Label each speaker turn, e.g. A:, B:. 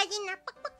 A: gallina. Pak, pak, pak.